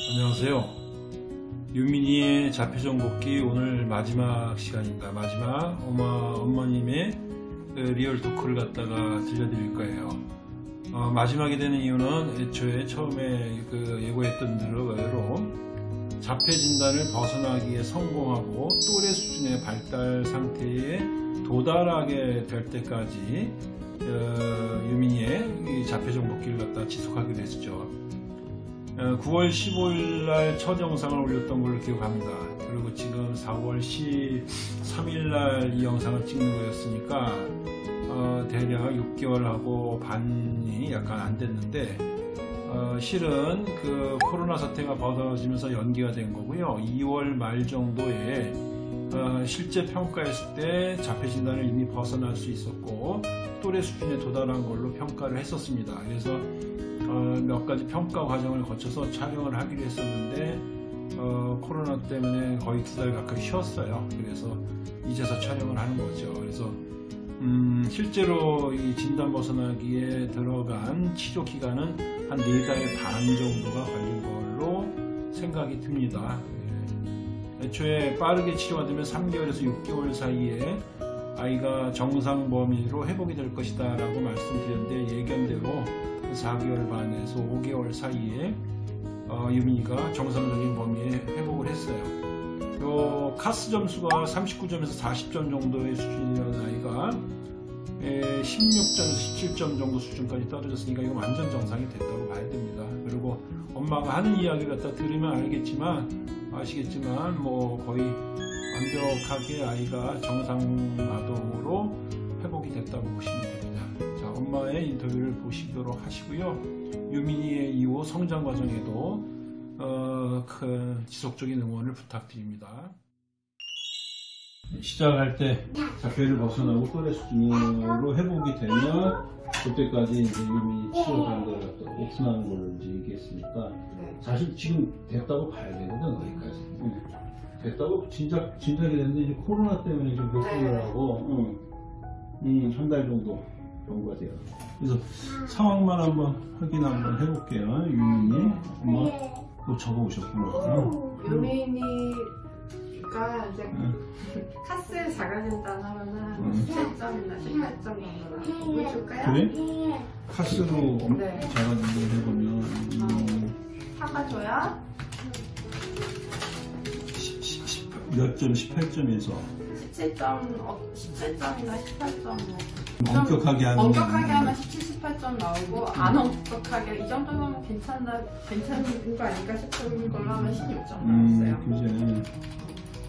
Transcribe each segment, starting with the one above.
안녕하세요. 유민이의 자폐정복기 오늘 마지막 시간입니다. 마지막 엄마, 어머님의 그 real talk를 갖다가 들려드릴 거예요. 어, 마지막이 되는 이유는 애초에 처음에 그 예고했던 대로 자폐 진단을 벗어나기에 성공하고 또래 수준의 발달 상태에 도달하게 될 때까지 어, 유민이의 자폐 정복기를 갖다 지속하기로 했죠. 9월 15일 날 첫 영상을 올렸던 걸로 기억합니다. 그리고 지금 4월 13일 날 이 영상을 찍는 거였으니까 어, 대략 6개월하고 반이 약간 안 됐는데 어, 실은 그 코로나 사태가 벌어지면서 연기가 된 거고요. 2월 말 정도에 어, 실제 평가했을 때 자폐 진단을 이미 벗어날 수 있었고 또래 수준에 도달한 걸로 평가를 했었습니다. 그래서 어, 몇 가지 평가 과정을 거쳐서 촬영을 하기로 했었는데 어, 코로나 때문에 거의 두 달 가까이 쉬었어요. 그래서 이제서 촬영을 하는 거죠. 그래서 음, 실제로 이 진단 벗어나기에 들어간 치료 기간은 한네달반 정도가 걸린 걸로 생각이 듭니다. 예. 애초에 빠르게 치료가 되면 3개월에서 6개월 사이에 아이가 정상 범위로 회복이 될 것이다 라고 말씀드렸는데 예견대로 4개월 반에서 5개월 사이에 어, 유민이가 정상적인 범위에 회복을 했어요. 요 카스 점수가 39점에서 40점 정도의 수준이라는 아이가 16점에서 17점 정도 수준까지 떨어졌으니까 이거 완전 정상이 됐다고 봐야 됩니다. 그리고 엄마가 하는 이야기를 갖다 들으면 알겠지만 아시겠지만 뭐 거의 완벽하게 아이가 정상 아동으로 회복이 됐다고 보시면 됩니다. 자, 엄마의 인터뷰를 보시도록 하시고요. 유민이의 이후 성장 과정에도 어, 큰 지속적인 응원을 부탁드립니다. 시작할 때 자폐를 벗어나고 또래 수준으로 회복이 되면 그때까지 이제 유민이 치료 단계를 갖다 오픈하는 걸로 이제 얘기했으니까 네. 사실 지금 됐다고 봐야 되거든 거기까지. 응. 됐다고 진작 진작이 됐는데 이제 코로나 때문에 좀 못하느라고 응. 음, 한 달 정도 경과가 돼요. 그래서 상황만 한번 확인 한번 해볼게요. 유민이 엄마 또 적어오셨구나. 응. 유민이가 이제 응. 카스 자가진단 하면은 음. 17점이나 18점 정도 보여줄까요? 그래? 카스로 네. 자가진단 해보면 음, 사과줘요. 몇 점? 18점에서 17점, 어, 17점이나 18점 뭐. 엄격하게 하는 엄격하게 하면 17, 18점 나오고 안 엄격하게 이 정도면 괜찮나 괜찮은 거 아닐까 싶은 걸로 하면 16점 나왔어요. 음, 그제. 음.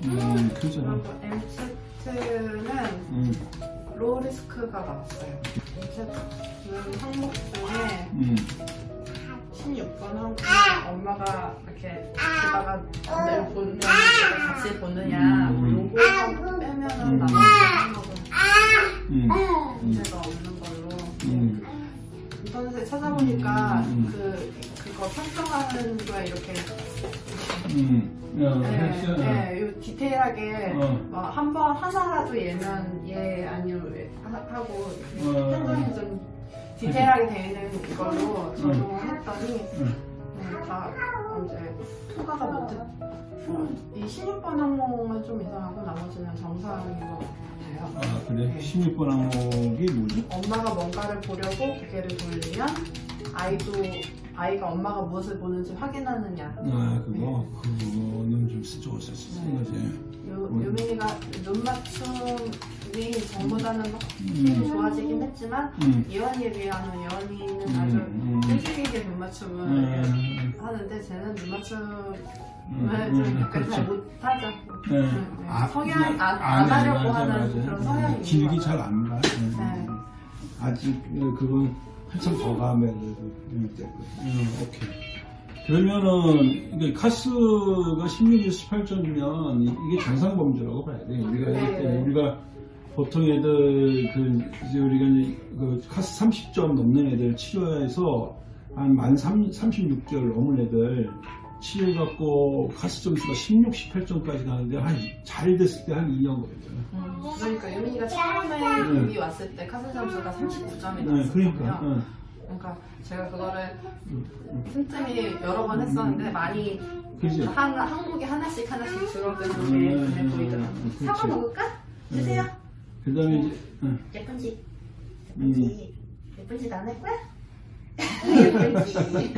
그리고 M-CHAT은 음, low risk가 나왔어요. MZ는 항목 중에 음, 16번 항목 엄마가 이렇게 보다가 늘 보는 거 같이 보느냐 음. 요거 항목 빼면은 음. 나머지 항목은 음, 문제가 없는 걸로 음, 인터넷에 찾아보니까 음. 그 그거 평정하는 거에 이렇게 음. 야, 네, 했어. 네, 요 디테일하게 어. 한번 하나라도 얘면 얘 하- 하고 어. 평정이 좀 디테일하게 되어 있는 이걸로 적용을 했더니 음. 네, 다 이제 통과가 못했. 이 16번 항목은 좀 이상하고 나머지는 정상인 것 같아요. 아, 그래? 16번 항목이 뭐지? 엄마가 뭔가를 보려고 고개를 돌리면 아이도 아이가 엄마가 무엇을 보는지 확인하느냐. 아, 그거? 그거는 좀 쓰죠. 쓰는 거지. 요, 음. 유민이가 눈 맞춤이 전보다는 음. 확실히 좋아지긴 했지만 음. 예원이에 비하면 예원이는 음, 아주 음. 끈질기게 눈 맞춤을 음. 하는데 쟤는 눈 맞춤을 음, 좀 음, 약간 잘 그렇죠. 못하죠. 네. 네. 아, 성향 안, 하려고 하는. 그런 성향이 길기 것 잘. 안 가. 음. 네. 아직 어, 그건 한참 더 가면 음, 될 거예요. 음, 오케이. 그러면은 이게 카스가 16에서 18점이면 이게 정상 범주라고 봐야 돼. 우리가 네, 네. 우리가 보통 애들 그 이제 우리가 이제 그 카스 30점 넘는 애들 치료해서 한 만 36개월 넘은 애들 치료받고 카스 점수가 16, 18점까지 가는데 한 잘 됐을 때 한 2년 걸려요. 음, 그러니까 유민이가 처음에 네. 여기 왔을 때 카스 점수가 39점이 네, 나왔거든요. 그러니까. 응. 그러니까 제가 그거를. 틈틈이 여러 번 했었는데 많이? 한, 한국에 하나씩 하나씩 줄어드는 게 음, 눈에 음, 보이더라고요. 음, 사과. 먹을까? 주세요. 그 다음에 이제, 응. 예쁜지. 음. 예쁜지. 예쁜지 나눌 거야? 예쁜지.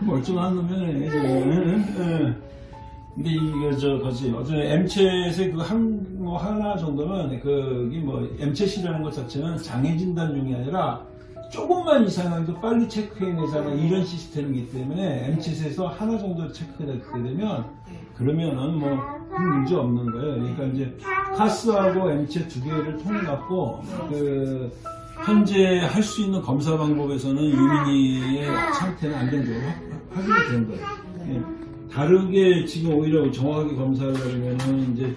멀쩡한 놈이네, 저. 응, 응. 근데 이거 저 거지 어제 엠챗의 그한뭐 하나 정도는 그이 뭐 엠챗이라는 것 자체는 장애 진단 용이 아니라 조금만 이상하게도 빨리 체크해내자는 이런 시스템이기 때문에 엠챗에서 하나 정도 체크되게 되면 네. 그러면은 뭐큰 문제 없는 거예요. 그러니까 이제 카스하고 엠챗 두 개를 통해 갖고 그 현재 할 수 있는 검사 방법에서는 유민이의 상태는 안정적으로 확- 확인이 된 거예요. 예. 다르게 지금 오히려 정확하게 검사를 하려면은 이제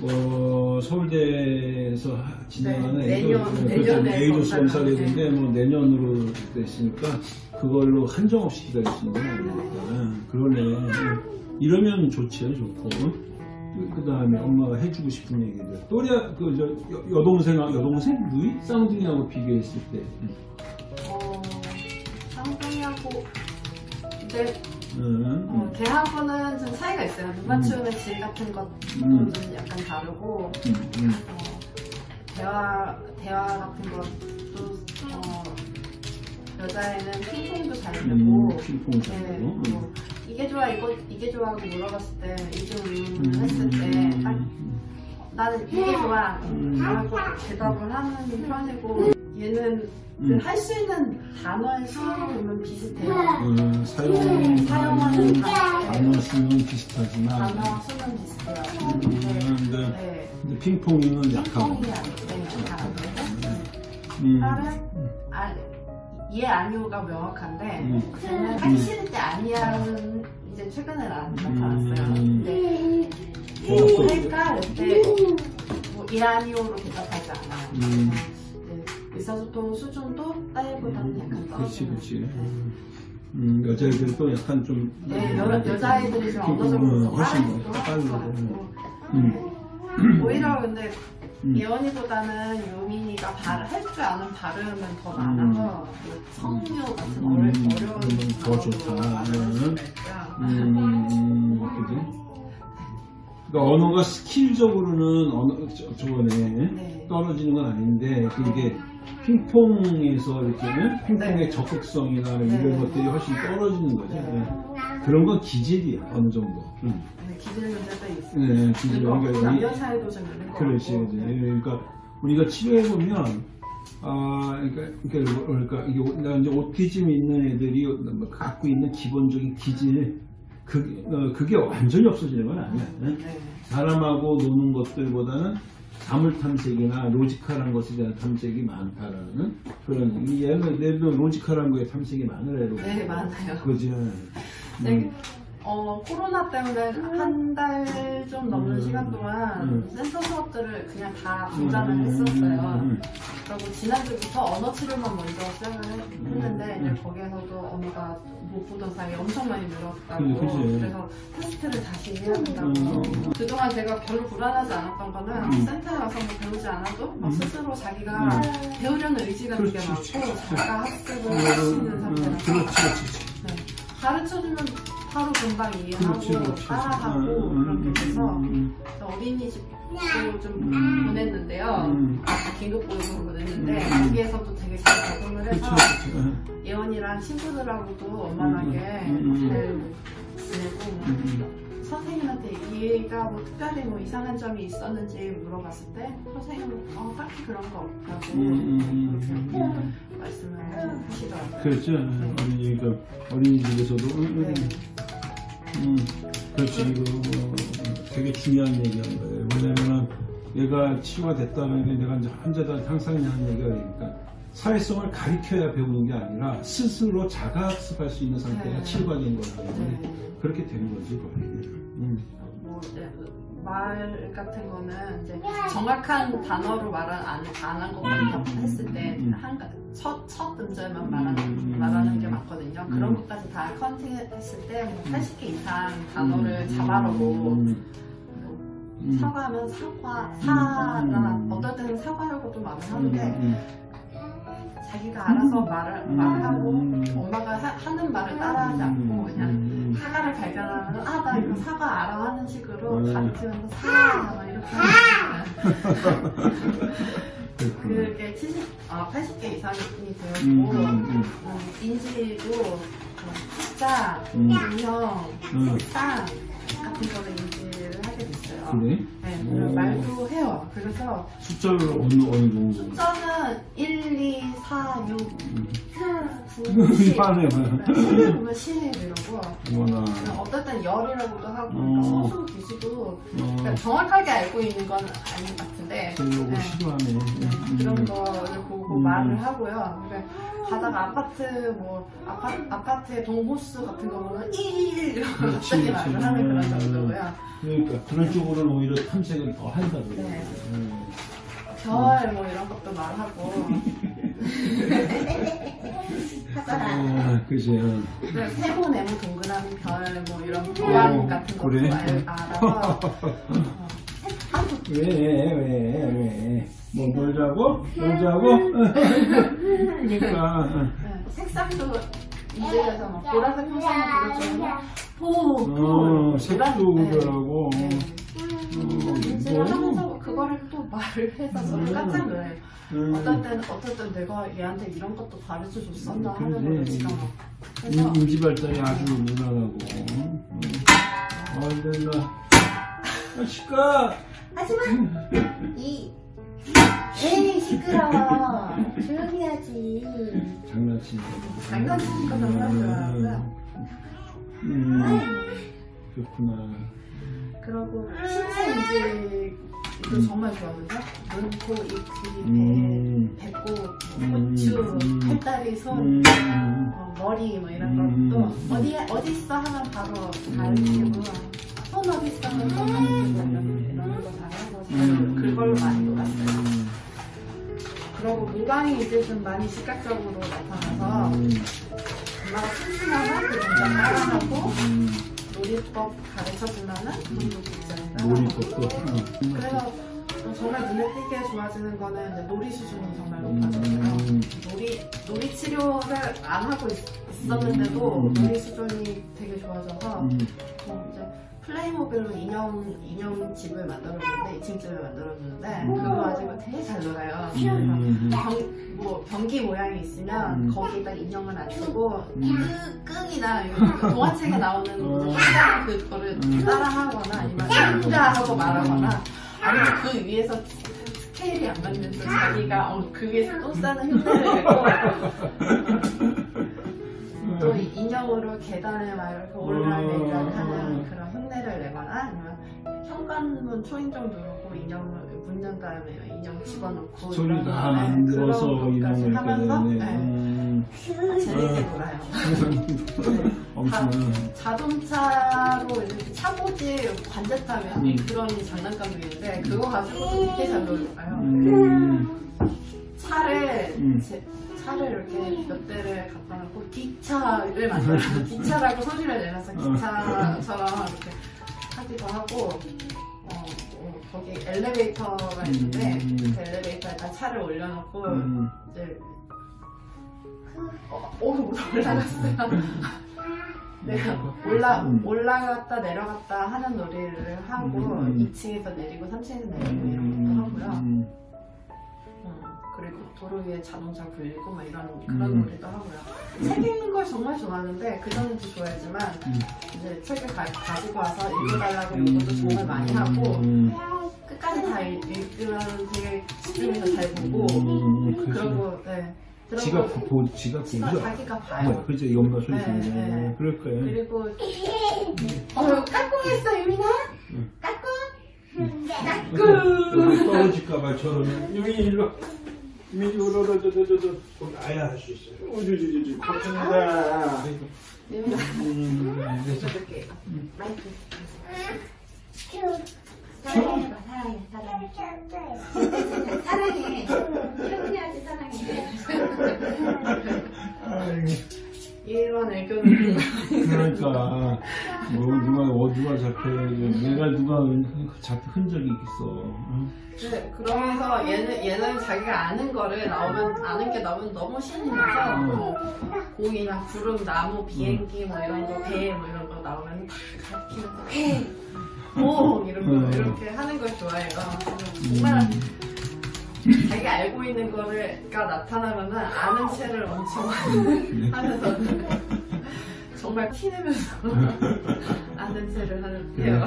뭐 서울대에서 하- 진행하는 네, 내년- 검사를 검사가 있는데 뭐 내년으로 됐으니까 그걸로 한정 없이 기다릴 수 있는 건 아니니까 그러네. 이러면 좋지요 좋고. 그 다음에 엄마가 해주고 싶은 얘기들. 또래 그저 여동생 여동생? 누이? 쌍둥이하고 비교했을 때. 어, 쌍둥이하고 근데 음, 어, 걔하고는 좀 차이가 있어요. 눈 맞추는 질 같은 것도 음. 좀 약간 다르고 음, 음, 어, 대화 대화 같은 것도 어, 여자애는 핑퐁도 잘 음, 되고 핑퐁 네, 잘하고 뭐, 이게 좋아 이거 이게 좋아 하고 물어봤을 때 이중 음, 음, 했을 때 딱, 음, 나는 이게 좋아 음. 하고 대답을 하는 편이고 얘는 음. 할수 있는 단어의 수를 보면 비슷해요. 어, 사용 사용하는 단어, 수는 비슷하지만 단어 수는 비슷해요. 음, 근데, 네. 근데 핑퐁이는 약하고 핑퐁이 아니에요. 다르고. 음, 딸은 아, 얘 아니오가 명확한데 음. 걔는 하기 싫을 때 아니야는 이제 최근에 나- 나타났어요. 음. 근데 어, 할까 이때 뭐얘 아니오로 대답하지 않아요. 음. 네, 의사소통 수준도 딸보다는 약간 그렇지 떨어지는. 그렇지 네. 음, 여자애들이 또 약간 좀 네, 여러, 여자아이들이 좀 어느 음, 정도 더 훨씬 빠르고 같고 음. 오히려 근데 음. 예원이보다는 유민이가 할 줄 아는 발음은 더 음. 많아서 그 성묘 같은 음, 어려, 어려운 음, 더 좋다. 음. 음, 음, 그지? 그러니까 언어가 스킬적으로는 언어 저, 저거네 네. 떨어지는 건 아닌데 그게 핑퐁에서 이렇게는 핑퐁의 네. 적극성이나 이런 네. 것들이 훨씬 떨어지는 거죠. 네. 네. 그런 건 기질이야 어느 정도. 음. 네, 기질 문제도 있고 네, 기질 그리고 그러니까 이- 남녀 차이도 좀 있는 것 그렇지, 같고 그렇지. 네. 그러니까 우리가 치료해 보면 아, 그러니까, 그러니까, 그러니까 이게 오- 나 이제 autism 있는 애들이 뭐 갖고 있는 기본적인 기질, 그, 어, 그게 완전히 없어지는 건 아니야. 응? 네. 사람하고 노는 것들보다는 사물 탐색이나 logical한 것에 대한 탐색이 많다라는 그런 이 얘는 얘도 logical한 거에 탐색이 많으래로. 네, 많아요. 그지. 네, 음. 어, 코로나 때문에 한 달 좀 넘는 음. 시간 동안 음. 센서 수업들을 그냥 다 음, 중단을 음, 했었어요. 음, 그리고 지난주부터 언어 치료만 먼저 시작을 했- 했는데 음. 이제 거기에서도 언어가 못 보던 사이에 엄청 많이 늘었다고 음. 그래서 테스트를 다시 해야 된다고 음. 그동안 제가 별로 불안하지 않았던 거는 음. 센터에 와서 뭐 배우지 않아도 막 음. 스스로 자기가 배우려는 의지가 되게 많고. 자기가 학습을 할 수 있는 음, 상태라서. 네. 가르쳐주면 바로 금방 이해하고 그렇지, 그렇지. 따라하고 음, 그렇게 돼서 음, 좀 음. 보냈는데요. 음. 긴급 보육으로 보냈는데 음. 거기에서도 되게 잘 적응을 해서. 예원이랑 친구들하고도 원만하게 음, 음, 잘 지내고 뭐 음, 선생님한테 얘가 뭐 특별히 뭐 이상한 점이 있었는지 물어봤을 때 선생님은 어, 딱히 그런 거 없다고 음, 음, 음, 음. 말씀을 하시더라고요. 그렇죠. 어린이가 어린이집에서도 음, 네. 음, 음, 그렇지. 이거 어, 되게 중요한 얘기한 거예요. 왜냐면은 얘가 치유가 됐다는 게 내가 이제 환자들한테 항상 하는 얘기가 그러니까 사회성을 가리켜야 배우는 게 아니라 스스로 자가학습할 수 있는 상태가 네. 치유가 된 거라는 네. 그렇게 된 거지 거의. 음. 뭐 이제 말 같은 거는 이제 정확한 단어로 말은 안안한 것 같아 음. 했을 음. 때한첫첫 음절만 말하는 음. 말하는 게 많거든요. 그런 음. 것까지 다 컨팅했을 때뭐 80개 이상 단어를 음, 잡아놓고 음, 뭐 음. 사과하면 사과, 사나 음. 어떨 때는 사과라고도 말을 음, 하는데 음, 자기가 알아서 말을, 말하고 음. 엄마가 하, 는 말을 따라하지 않고 그냥 음. 사과를 발견하면 아 나 이거 사과 알아 하는 식으로 음. 가르치면서 사과 막 이렇게. 그게 70, 아 80개 이상이 되었고 음, 음, 어, 인지도 어, 숫자, 음. 인형, 음. 색상 같은 거를 그래? 네, 그리고 오. 말도 해요. 그래서 숫자를 어느 어느 정도? 숫자는 1, 2, 4, 6, 음. 9, 10. 빠네. 10을 보면 10 이러고 어머나. 어떨 땐 열이라고도 하고 음. 그러니까 소수 기수도 그러니까 어, 정확하게 알고 있는 건 아닌 것 같은데 그러고 네. 시도하네. 네, 음. 그런 거를 보고 음. 말을 하고요. 그러니까 가다가 아파트 뭐 아파, 아파트의 동호수 같은 거 보면 1 이러고 그렇지, 갑자기. 말을 하는 그런 음. 정도고요. 그러니까 그런 쪽으로는 오히려 탐색을 더 한다고. 네. 음. 별뭐 이런 것도 말하고 아, 그지. 어. 네, 세모 네모 동그라미 별 뭐 이런 모양 같은 것도 그래? 알, 알아서 어, 아, 왜, 왜, 왜. 뭐, 놀자고? 놀자고? 그러니까. 어. 네, 색상도 인제에서 막 보라색 풍선을 보여주면 보, 보, 어, 색도 네. 그러고. 네. 어, 인지를 뭐. 하면서 그거를 또 말을 해서 저는 음. 깜짝 놀라요. 음. 땐, 어떨 땐 내가 얘한테 이런 것도 가르쳐 줬었나 음, 하는. 거를 지금 그래서, 인지 발달이 아주. 음. 아, 된다. 아, 시까 하지마 이 에이 시끄러워 조용히 하지 장난치네. 장난치니까 장난치더라고요. 음, 그렇구나. 그러고 신체 인지도 정말 좋아하거든요. 눈, 코, 입, 귀, 음. 배, 배꼽, 음, 고추, 음. 팔다리, 손, 음, 어, 머리 뭐 이런 음. 것도 어디 어디 있어 하면 바로 가르치고 있어 하면 손 가르치고 이런 거 잘하고 음. 그걸로 많이 놀았어요. 음. 그러고 무광이 이제 좀 많이 시각적으로 나타나서 음. 엄마가 춤추면은 그 동작 따라하고 음. 놀이법 가르쳐주면은 그것도 굉장히 따라하고 놀이법도. 음. 그래서 정말 눈에 띄게 좋아지는 거는 이제 놀이 수준이 정말 높아졌어요. 음. 놀이 놀이 치료를 안 하고 있, 었는데도 음. 놀이 수준이 되게 좋아져서 음. 어, 이제 플레이모빌로 인형 인형 집을 만들어주는데 2층집을 만들어주는데 그거 가지고 되게 잘 놀아요. 음. 병, 뭐 변기 모양이 있으면 음. 거기다 인형을 안 두고 음. 이거 동화책에 나오는 음. 상자 그거를 음. 따라하거나 아니면 상자하고 말하거나 아니면 그 위에서 스케일이 안 맞는데 자기가 어, 그 위에서 또 싸는 흉내를 내고 또 이- 인형으로 계단을 막 이렇게 올라내리락 하는 그런 흉내를 내거나 아니면 현관문 초인종 누르고 인형을 문연 다음에 인형 집어넣고 소리 다 거, 네, 만들어서 이런 하면서. 네, 음. 재밌게 놀아요. 네. 엄청. 자동차로 이렇게 차고지 관제 타면 음. 그런 장난감도 있는데 그거 가지고 되게 잘 놀아요. 음. 차를 음. 제- 차를 이렇게 몇 대를 갖다 놓고 기차를 만들어서 기차라고 소리를 내면서 기차처럼 이렇게 하기도 하고 어, 어, 거기 엘리베이터가 있는데 음. 그 엘리베이터에다 차를 올려놓고 음. 이제 어, 어 올라갔어요. 내가 올라 음. 올라갔다 내려갔다 하는 놀이를 하고 음. 2층에서 내리고 3층에서 내리고 이런 것도 하고요. 음. 어, 그리고 도로 위에 자동차 굴리고 막 이런 음. 그런 놀이도 하고요. 책 읽는 걸 정말 좋아하는데 그 전에도 좋아했지만 음. 이제 책을 가, 지고 와서 읽어달라고 이것도 정말 많이 하고 음. 끝까지 다 읽, 읽으면 되게 집중해서 잘 보고 음, 그러고 네. 지가 보, 보- 지가 보죠. 자기가 봐요. 어, 그렇지 엄마 소리 네. 네. 그럴 거예요. 그리고 어 까꿍했어 유민아? 응. 까꿍? 여기 떨어질까봐 저러면 유민이 일로 민이 일로 저저저저 아야 할 수 있어요. 음, 그래서 이렇게 마이크 사랑해 사랑해. 사랑해. 사랑해. 이렇게 해야지 사랑해 이런 애교는 그러니까 뭐 누가 어디가 잡혀야지 내가 누가 잡혀 흔적이 있어 응? 네, 그러면서 얘는 얘는 자기가 아는 거를 나오면 아는 게 나오면 너무 신이 나서 음. 뭐 공이나 구름, 나무, 비행기 뭐 이런 거, 배 뭐 이런 거 나오면 다 가르치면서 오 이런 거 음. 이렇게 하는 걸 좋아해요. 정말 자기가 알고 있는 거를가 나타나면은 아는 체를 엄청 하면서 정말 티내면서 아는 체를 하는데요.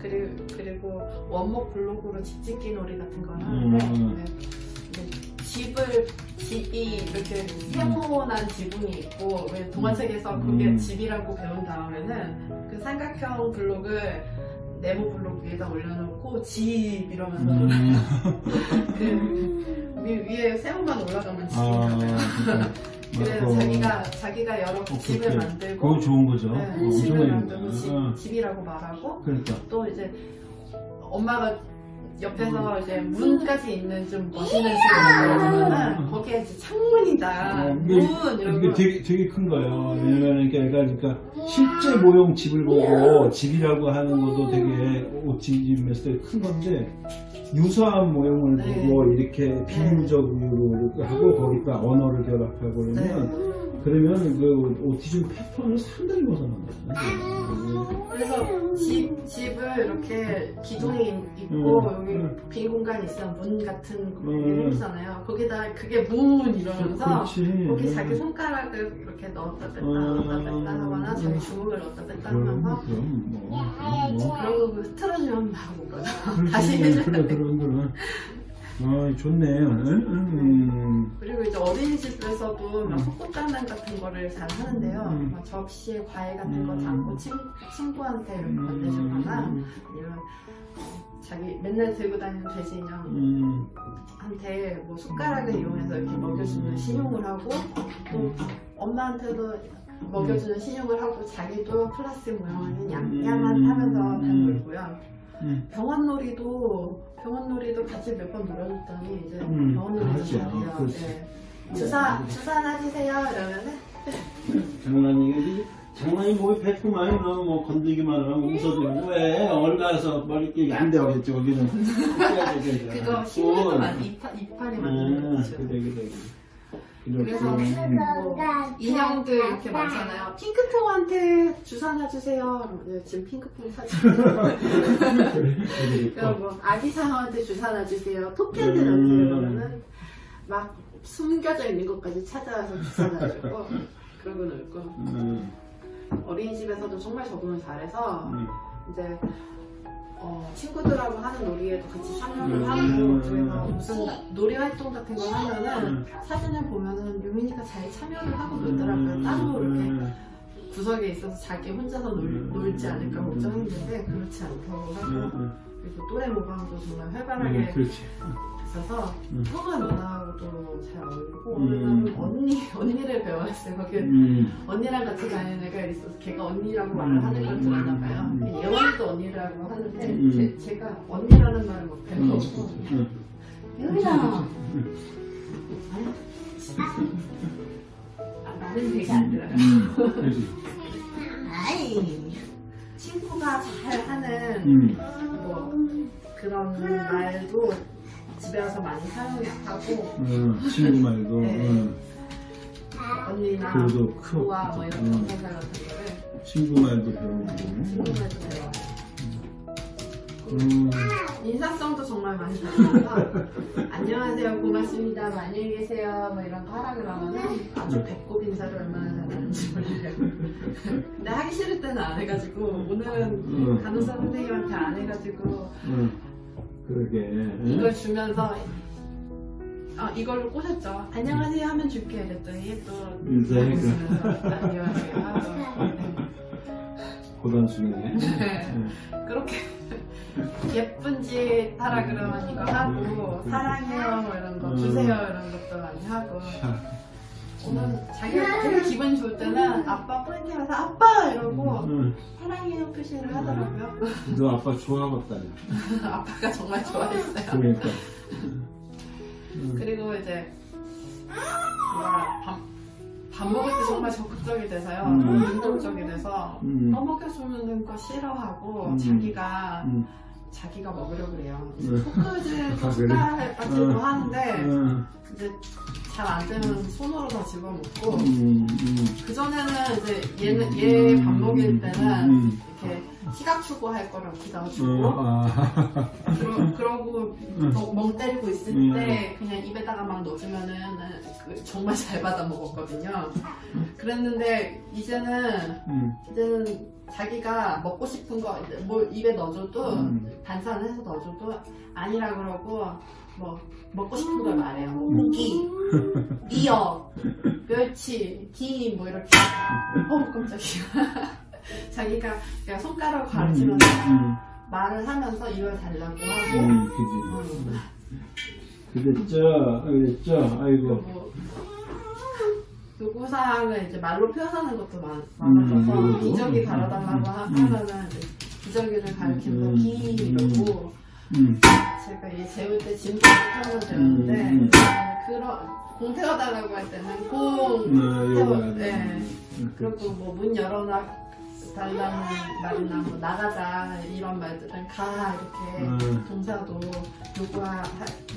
그리고 그리고 원목 블록으로 집 짓기 놀이 같은 걸 하는데 음. 네. 네, 집을 집이 이렇게 세모난 지붕이 있고 왜 동화책에서 그게 음. 집이라고 배운 다음에는 그 삼각형 블록을 네모 블록 위에다 올려놓고 집 이러면서 음. 그 위, 위에 세모만 올라가면 아 집이잖아요. 그러니까 그래서. 자기가 자기가 여러 오케이, 집을 오케이. 만들고 그거 좋은 거죠 네, 어, 집을 만들고 집, 어, 집이라고 말하고 그러니까 또 이제 엄마가 옆에서 이제 문까지 있는 좀 멋있는 집을 만들어주면은 거기에 이제 창문이다. 어, 문 이런 거. 되게, 되게 큰 거예요. 왜냐면, 그러니까, 그러니까, 실제 모형 집을 보고 집이라고 하는 것도 되게 되게 큰 건데, 유사한 모형을 네. 보고 이렇게 비유적으로 하고 거기다 언어를 결합하고 그러면, 그러면 그 오티즘 패턴을 상당히 벗어난다. 그래서 집, 집을 이렇게 기둥이 있고 음, 여기 음. 빈 공간이 있으면 문 같은 거 음. 해주잖아요 거기다 그게 문 이러면서. 거기 음. 자기 손가락을 이렇게 넣었다 뺐다 음. 넣었다 뺐다 하거나 자기 음. 주먹을 넣었다 뺐다 하면서 뭐, 뭐. 그런 거 틀어주면 막 오거든 다시 그래, 해줘야 그래, 돼. 아, 좋네. 응? 음. 그리고 이제 어린이집에서도 막 속꽃장난 같은 거를 잘 하는데요. 음. 막 접시에 과일 같은 거 음. 담고 친, 친구한테 이렇게 건네주거나 음. 아니면 자기 맨날 들고 다니는 돼지 인형한테 음. 뭐 숟가락을 이용해서 이렇게 먹여주는 신용을 하고 또 엄마한테도 먹여주는 신용을 하고 자기도 플라스틱 모양을 양양만 음. 하면서. 음. 병원놀이도 병원놀이도 같이 몇 번 놀아줬더니 이제 음, 병원놀이도. 그렇지. 네. 주사 주사 놔주세요 이러면은. 장난이 장난이 뭐 뱉구만 그럼 뭐 건들기만 하면 웃어주고 왜? 얼마서 머리 끼안 되겠지 거기는. 그거 신뢰도 많이 이파, 이파리 만드는 음, 거죠. 그래 그래 그래 그래서. 뭐 인형들 이렇게 많잖아요. 핑크퐁한테 주사 놔주세요. 네, 지금 핑크퐁 사진. 그래 뭐 아기 상어한테 주사 놔주세요. 토끼한테 음. 놔주세요. 그러면은 막 숨겨져 있는 것까지 찾아와서 주사 놔주고 그러고 놀고 음, 어린이집에서도 정말 적응을 잘해서 음. 이제 어, 친구들하고 하는 놀이에도 같이 참여를 음. 하고 그래서 무슨 놀이 활동 같은 걸 하면은 음. 사진을 보면은 유민이가 잘 참여를 하고 놀더라고요. 따로 이렇게 음, 구석에 있어서 자기 혼자서 놀, 음. 놀지 않을까 걱정했는데 그렇지 않다고 하고 음, 그리고 또래 모방도 정말 음, 활발하게 있어서 음. 누 나하고도 잘 어울리고 음. 오늘은 언니 언니를 배웠어요. 거기 음. 언니랑 같이 다니는 애가 있어서 걔가 언니라고 말을 하는 걸 들었나 봐요. 음. 예원이도 언니라고 하는데 음. 제, 제가 언니라는 말을 못 음, 배웠고 음. 예원아 아, 나는 되게 안 들어요. 음, 아이 친구가 잘 하는 음. 뭐 그런 말도 집에 와서 많이 사용하고 음, 친구 말고 네. 음. 언니나 그래도 크고 부와 뭐 이런 음. 동생들 같은 거를 친구 말도 배우고 친구 말도 배워요. 음. 인사성도 정말 많이 배우면서 안녕하세요 고맙습니다 뭐 안녕히 계세요 뭐 이런 거 하라 그러면은 아주 배꼽 인사를 얼마나 잘하는지 몰라요 근데 하기 싫을 때는 안 해가지고 오늘은 음. 간호사 선생님한테 안 해가지고 음. 그러게 응? 이걸 주면서 아 이걸로 꼬셨죠 안녕하세요 하면 줄게 그랬더니 또 인사해, 웃으면서 안녕하세요 하고 네. 고단수네 네. 응. 그렇게 예쁜 짓 하라 그러면 이거 하고 사랑해요 뭐 이런 거 음. 주세요 이런 것도 많이 하고 자, 오늘 자기가 되게 기분 좋을 때는 아빠 포인트 와서 아빠 이러고 응. 사랑해요 표시를 하더라고요 너 아빠 좋아하겠다 아빠가 정말 좋아했어요 그러니까 응. 그리고 이제 밥, 밥 먹을 때 정말 적극적이 돼서요. 음. 능동적이 돼서 음. 떠먹여주는 거 싫어하고 음. 자기가 음. 자기가 먹으려고 그래요. 음. 포크질 아, 그래? 숟가락까지도 음. 하는데 음. 이제 잘 안 되면 손으로 다 집어먹고 음. 음. 그 전에는 이제 얘는 얘 밥 먹일 때는 음. 이렇게 시각 추구할 거라고 음. 기다려주고 아. 그러, 그러고 음. 멍, 멍 때리고 있을 음. 때 그냥 입에다가 막 넣어주면은 그 정말 잘 받아 먹었거든요. 그랬는데 이제는 음. 이제는 자기가 먹고 싶은 거뭐 입에 넣어줘도 음. 반찬을 해서 넣어줘도 아니라 그러고 뭐 먹고 싶은 걸 말해요. 뭐 음. 고기, 미역, 멸치, 김 뭐 이렇게. 어 깜짝이야. 자기가 그냥 손가락으로 가르치면서 음. 말을 하면서 이걸 달라고 하고 음. 그지. 음. 그랬죠. 그랬죠. 아이고. 뭐 요구사항을 이제 말로 표현하는 것도 많, 음? 기저귀 음, 음, 하- 음. 하면은 기저귀를 가리키면서 음, 기 이러고 음. 제가 이 재울 때 짐도 태워서 재우는데 음, 음. 그런 공 태워달라고 할 때는 공 음, 태워 요거야. 네. 음, 그리고 뭐 문 열어놔 달라는 말이나 뭐 나가자 이런 말들은 가 이렇게 음. 동사도 요구하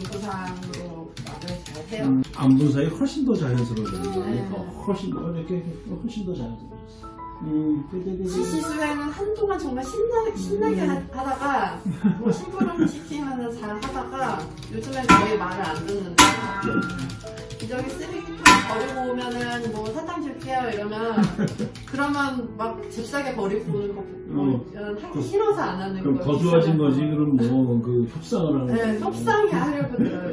요구사항으로 말을 잘 해요. 음, 안본 사이 훨씬 더 자연스러워졌네. 네. 어, 훨씬 더 이렇게 훨씬 더 자연스러워졌어. 음, 그래도 시시 수행은 한동안 정말 신나게, 신나게 하- 하다가 뭐 심부름 시키면은 잘 하다가 요즘엔 거의 말을 안 듣는데 기저귀 쓰레기통 버리고 오면은 뭐 사탕 줄게요 이러면 그러면 막 잽싸게 버리고 오는 거 보면 하기 싫어서 안 하는 그럼 거더 좋아진 거지. 그럼 뭐 그 협상을 하는 네, 협상이 하려고 들어요.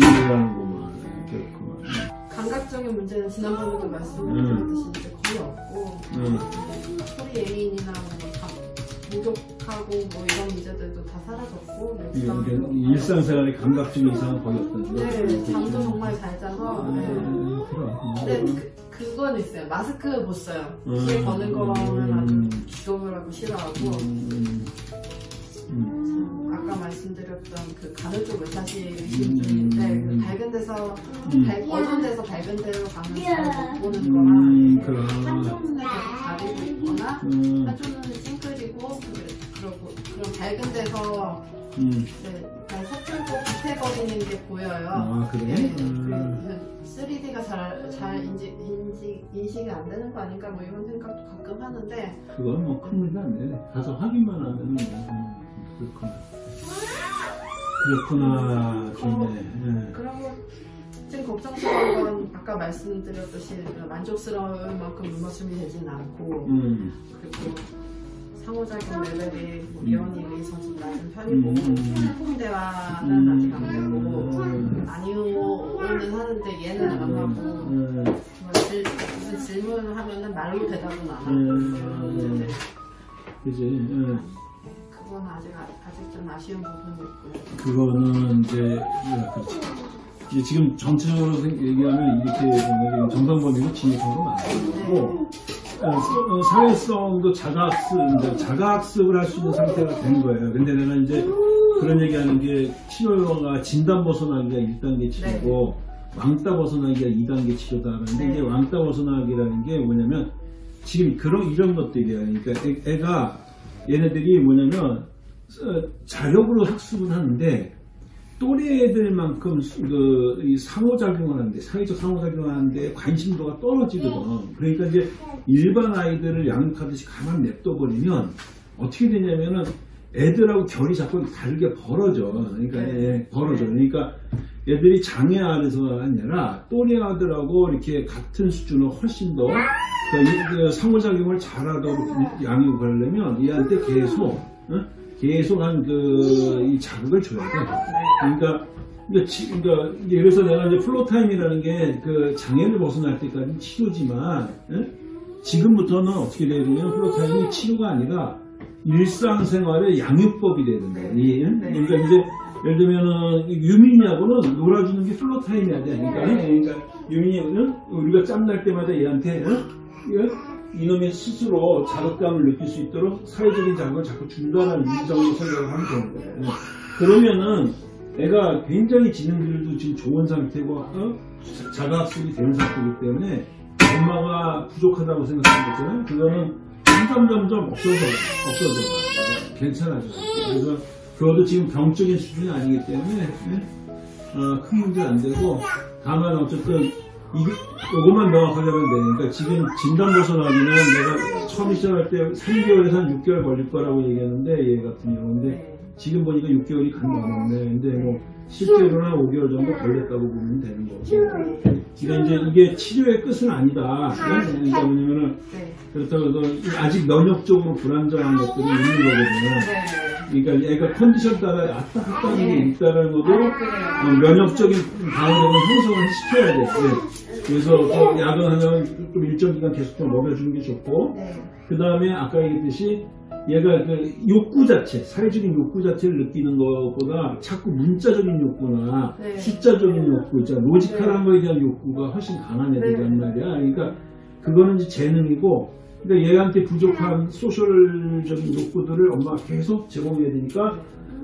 하는 거만 그렇구만. 감각적인 문제는 지난번에도 말씀드렸듯이 없고 음, 소리 예민이나 뭐 감- 목욕하고 뭐 이런 문제들도 다 사라졌고 네, 부담도 없고. 일상생활에 감각적인 이상은 거의 거. 네 잠도 정말 잘 자서 네. 음, 그럼. 근데 그, 그건 있어요 마스크 못 써요 음. 귀에 거는 거는 아주 음. 기겁을 하고 싫어하고 음, 음, 아까 말씀드렸던 그 외사시 음. 의심 중인데 그 밝은 데서 음. 밝, 어두운 데서 밝은 데로 가면 잘못 보는 음, 거랑 그럼. 한쪽 눈에 계속 가리고 있거나 음, 한쪽 눈은 찡그리고 그- 그러고 그런 밝은 데서 음. 네, 약간 서툴고 비틀거리는 게 보여요. 아, 그래? 네, 음. 3D가 잘, 잘 인지, 인지, 인식이 안 되는 거 아닌가 뭐 이런 생각도 가끔 하는데 그건 뭐 큰 문제 안 돼. 가서 확인만 하면 은 그렇구나. 그렇구나. 좋네. 예. 그리고 지금 걱정스러운 건 아까 말씀드렸듯이 만족스러울 만큼 음악춤이 되진 않고 음. 그리고 상호작용 레벨이 뭐 예원이 의해서 좀 낮은 편이고 음. 대화는 아직 안 되고 음. 아니오는 하는데 얘는 안 하고 음. 뭐 질, 무슨 질문을 하면은 말로 대답은 안 하고 음. 이런 문제들 그지. 예. 그건 아직 아- 아직 좀 아쉬운 부분이 있고요. 그거는 이제 예, 그렇지. 이제 지금 전체적으로 생- 얘기하면 이렇게 보면 정상 범위로 진입한 어, 서- 어, 사회성도 자가학습, 이제 자가학습을 할 수 있는 상태가 된 거예요. 근데 내가 이제 그런 얘기하는 게 치료가 진단 벗어나기가 1단계 치료고 왕따 벗어나기가 2단계 치료다. 그런데 네. 이게 왕따 벗어나기라는 게 뭐냐면 지금 그런 이런 것들이야. 그러니까 애, 애가 얘네들이 뭐냐면 어, 자력으로 학습은 하는데 또래 애들만큼 수- 그, 이 상호작용을 하는데 사회적 상호작용을 하는데 관심도가 떨어지거든. 그러니까 이제 일반 아이들을 양육하듯이 가만 냅둬 버리면 어떻게 되냐면은 애들하고 결이 자꾸 다르게 벌어져. 그러니까 예, 벌어져. 그러니까 애들이 장애 아래서가 아니라 또래 아들하고 이렇게 같은 수준으로 훨씬 더 그, 이- 그 상호작용을 잘하도록 양육을 하려면 얘한테 계속 어? 계속 한그이 자극을 줘야 돼. 그러니까 그러니까, 지- 그러니까 이제 그래서 내가 이제 floor time이라는 게 그 장애를 벗어날 때까지 치료지만 예? 지금부터는 어떻게 돼야 되냐면 floor time이 치료가 아니라 일상생활의 양육법이 된다. 이, 예? 네. 그러니까 이제 예를 들면은 유민이하고는 놀아주는 게 floor time이야 돼. 그러니까, 그러니까 유민이는 우리가 짬날 때마다 얘한테 어? 예? 이놈이 스스로 자극감을 느낄 수 있도록 사회적인 자극을 자꾸 준다는 이성의 생각을 하면 되는 거예요. 그러면은 애가 굉장히 지능들도 지금 좋은 상태고 어? 자가학습이 되는 상태이기 때문에 엄마가 부족하다고 생각하는 거잖아요. 그거는 점점 점점 없어져 없어져 가 괜찮아져. 그래서 그것도 지금 병적인 수준이 아니기 때문에 예? 어, 큰 문제 안 되고 다만 어쨌든 이게 이것만 명확하게 하면 되니까 지금 진단 벗어나기는 내가 처음 시작할 때 3개월에서 한 6개월 걸릴 거라고 얘기했는데 얘 같은 경우인데 네. 지금 보니까 6개월이 간 넘었네. 근데 뭐 실제로는 한 5개월 정도 걸렸다고 보면 되는 거고. 근데 이제 이게 치료의 끝은 아니다. 그러니까 뭐냐면은 네. 그렇다고 해서 아직 면역적으로 불안정한 것들이 있는 거거든요. 네. 그러니까 얘가 컨디션 따라 왔다 갔다 하는 게 있다는 것도 아, 어. 면역적인 방어력을 형성을 시켜야 돼. 네. 그래서 또 약을 하면 좀 일정 기간 계속 좀 먹여주는 게 좋고, 네. 그 다음에 아까 얘기했듯이 얘가 그 욕구 자체, 사회적인 욕구 자체를 느끼는 것보다 자꾸 문자적인 욕구나 네. 숫자적인 욕구, 있잖아. logical한 네. 거에 대한 욕구가 훨씬 강한 애들이란 네. 말이야. 그러니까 그거는 이제 재능이고, 그러니까 얘한테 부족한 social적인 욕구들을 엄마가 계속 제공해야 되니까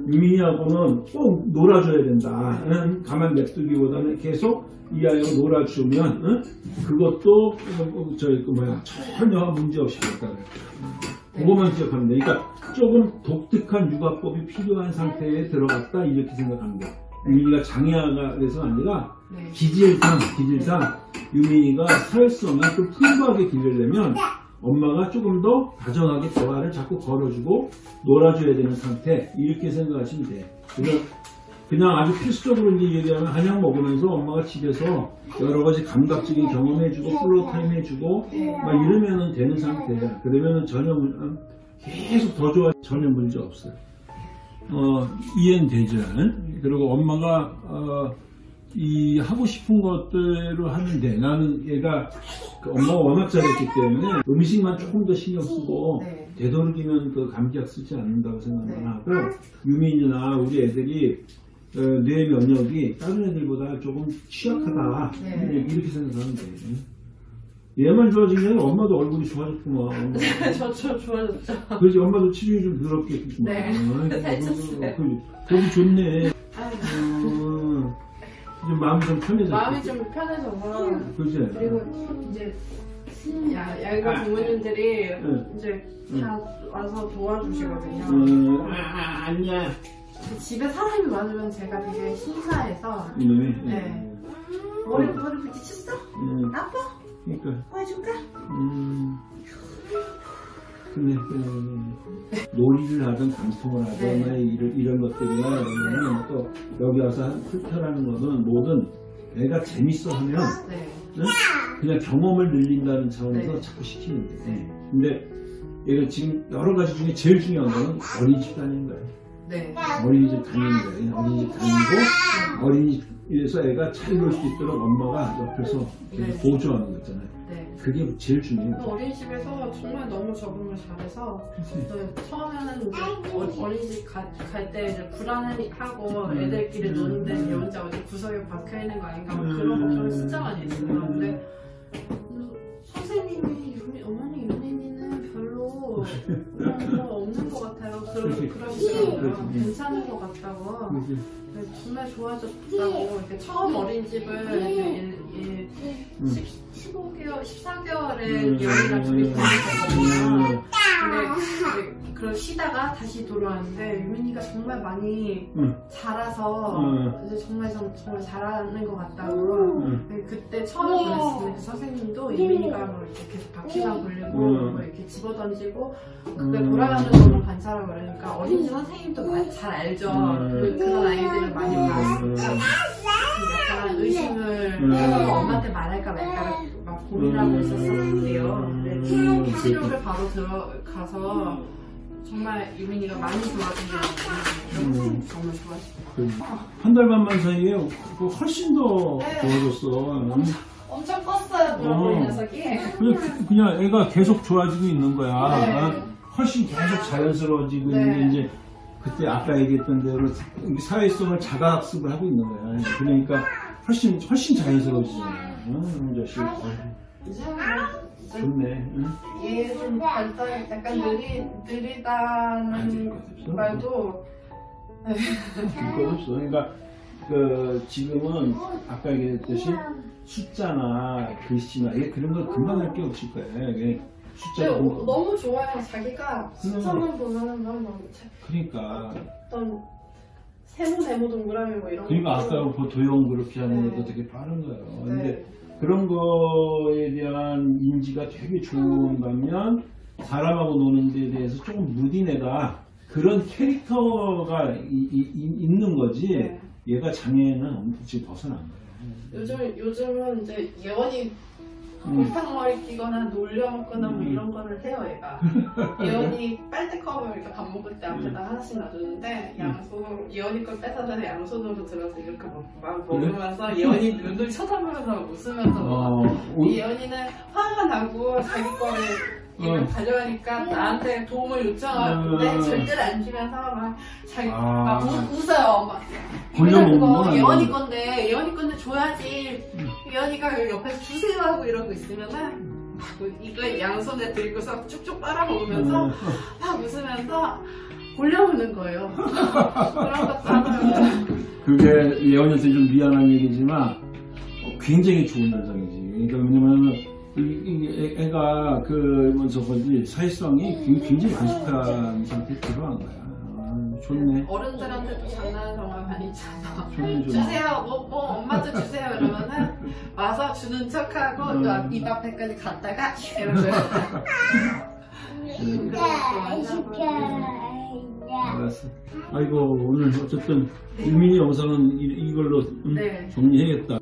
유민이하고는 꼭 놀아줘야 된다. 응? 가만 냅두기보다는 계속 이 아이하고 놀아주면 응? 그것도 어, 저희 그 뭐야 전혀 문제 없이 갈 거예요. 그것만 기억하면 돼. 그러니까 조금 독특한 육아법이 필요한 상태에 들어갔다 이렇게 생각하는 거야. 유민이가 장애아가 돼서 아니라 네. 기질상 기질상 유민이가 사회성을 좀 풍부하게 기르려면 엄마가 조금 더 다정하게 대화를 자꾸 걸어주고 놀아줘야 되는 상태 이렇게 생각하시면 돼. 그래서 그냥 아주 필수적으로 이제 얘기하면 한약 먹으면서 엄마가 집에서 여러 가지 감각적인 경험해주고 floor time 해주고 막 이러면은 되는 상태야. 그러면은 전혀 문- 어, 계속 더 좋아 전혀 문제 없어요. 어, 이해는 되죠. 응? 그리고 엄마가 어, 이 하고 싶은 하면 돼. 나는 얘가 그 엄마가 워낙 잘했기 때문에 음식만 조금 더 신경 쓰고 네. 되도록이면 그 감기약 쓰지 않는다고 생각만 네. 하고 유민이나 우리 애들이 어, 뇌 면역이 다른 애들보다 조금 취약하다 네. 이렇게 생각하면 돼. 얘만 아니라 엄마도 얼굴이 좋아졌구만. 저, 저 좋아졌죠. 그래서 엄마도 치료이 좀 늘었겠구만. 네. 살쪘어요. 그, 거기 좋네. 아유, 음, 이제 마음이 좀 편해졌지. 마음이 좀 편해져서. 그지? 그리고 이제 야, 야가 부모님들이 응. 이제 다 와서 도와주시거든요. 음, 아, 아, 아니야. 집에 사람이 많으면 제가 되게 신사해서 이놈이. 네. 머리 머리 부딪혔어? 음, 아파? 그러니까. 도와줄까? 음. 근데 그 놀이를 하든 감성을 하든 네. 뭐 이런, 이런 것들이나 이러면 또 여기 와서 훑어라는 거는 뭐든 애가 재밌어 하면 네. 응? 그냥 경험을 늘린다는 차원에서 네. 자꾸 시키면 돼. 근데 얘가 지금 여러 가지 중에 제일 중요한 거는 어린이집 다니는 거예요. 네. 어린이집 다니는 거예요. 어린이집 다니고 어린이집에서 애가 잘 놀 수 있도록 엄마가 옆에서 계속 네. 보조하는 거 있잖아요. 네. 그게 제일 중요해요. 어린이집에서 정말 너무 적응을 잘해서 네, 처음에는 이제 어- 어린이집 갈 때 이제 불안하고 음. 애들끼리 음. 노는데 얘 음. 혼자 어디 구석에 박혀 있는 거 아닌가 막 음. 그런 걱정을 진짜 많이 했어요. 음. 근데 선생님이 유미, 어머니 유민이는 별로 그런 거것 같아요. 그러, 그렇지. 그러시더라고요. 그렇지. 괜찮은 것 같다고. 그게 네, 정말 좋아졌다고 이렇게 처음 어린이집을 이제 이, 이 음. 10, 15개월, 14개월에 음. 여기가 둘이 음. 다녔거든요. 근데 이제 그걸 쉬다가 다시 돌아왔는데 유민이가 정말 많이 응. 자라서 음. 이제 정말 정, 정말 잘하는 것 같다고 응. 네, 그때 처음에 보냈을 때그 선생님도 유민이가 뭐 이렇게 계속 바퀴만 굴리고 음. 뭐 이렇게 집어던지고 음. 돌아가는 것만 관찰하고 그러니까 어린이집 선생님도 많이 잘 알죠 음. 그, 그런 아이들을 많이 음. 봤으니까 약간 의심을 음. 하고 엄마한테 말할까 말까 막 고민하고 있었었는데요 근데 음. 치료를 바로 들어가서 정말 유민이가 많이 좋아진 게 음. 정말 좋았어요 한 달 반만 사이에 그 훨씬 더 좋아졌어. 응? 엄청 컸어요 어. 뭐, 이 녀석이 그냥, 그냥 애가 계속 좋아지고 있는 거야. 네. 어? 훨씬 계속 자연스러워지고 네. 있는데 이제 그때 아까 얘기했던 대로 사회성을 자가학습을 하고 있는 거야. 그러니까 훨씬 훨씬 자연스러워지잖아. 응, 이 자식. 좋네. 응? 얘좀 발달 약간 느리, 느리다는? 말도 것 없어. 그러니까 그 지금은 아까 얘기했듯이 숫자나 글씨나 이게 그런 거 금방 할 게 없을 거예요. 숫자 공부. 너무 좋아요. 자기가 숫자만 보면은 너무 그러니까 어떤 세모 네모 동그라미 뭐 이런 그러니까 거. 아까 그 도형 그렇게 하는 네. 것도 되게 빠른 거예요. 네. 근데 그런 거에 대한 인지가 되게 좋은 반면 사람하고 노는 데 대해서 조금 무딘 애가 그런 캐릭터가 이- 이- 이- 있는 거지 네. 얘가 장애는 지금 벗어난 거예요. 요즘 요즘은 이제 예원이 음. 골탕머리 끼거나 놀려먹거나 뭐 음. 이런 거를 해요, 얘가. 예원이 빨대컵을 이렇게 밥 먹을 때 앞에다 음. 하나씩 놔두는데, 양손으로, 예원이 걸 뺏어서 양손으로 들어서 이렇게 먹, 막 먹으면서, 예원이 눈을 쳐다보면서 웃으면서 먹어. 어, 오- 예원이는 화가 나고 자기 거를 이걸 어. 가져가니까 나한테 도움을 요청하는데 음. 절대로 안 주면서 막 자기 아. 막 웃, 웃어요. 막. 걸려 이거 먹는구나. 예원이 건데 예원이 건데 줘야지. 음. 예원이가 옆에서 주세요 하고 이러고 있으면은 그 이거 양손에 들고서 쭉쭉 빨아먹으면서 음. 막 웃으면서 골려먹는 거예요. 그런 거 다들 그게 예언한테 좀 미안한 얘기지만 어, 굉장히 좋은 현상이지. 그러니까 왜냐면 애- 애가 그 뭐 저 거지 사회성이 굉- 굉장히 건식한 상태에 들어간 거야. 아, 좋네. 어른들한테도 장난을 정말 많이 쳐서 좋네 좋네. 주세요 뭐, 뭐 엄마도 주세요 이러면은 와서 주는 척하고 음. 입 앞에까지 갔다가 이러고 알았어. 아이고 오늘 어쨌든 유민이 영상은 이, 이걸로 음, 네. 정리해야겠다.